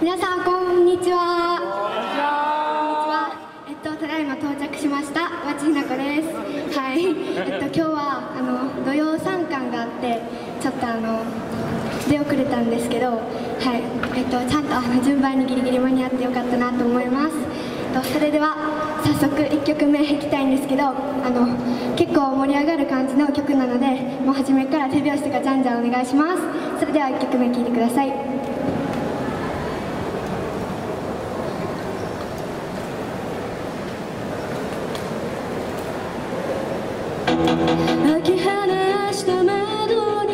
皆さんこんにちは。こんにちは。えっとただいま到着しました和知ひな子です。はい。えっと今日はあの土曜参観があってちょっとあの出遅れたんですけど、はい。えっとちゃんとあの順番にギリギリ間に合ってよかったなと思います。とそれでは早速1曲目いきたいんですけど、あの結構盛り上がる感じの曲なので、もう初めから手拍子とかじゃんじゃんお願いします。それでは1曲目聴いてください。開き放した窓に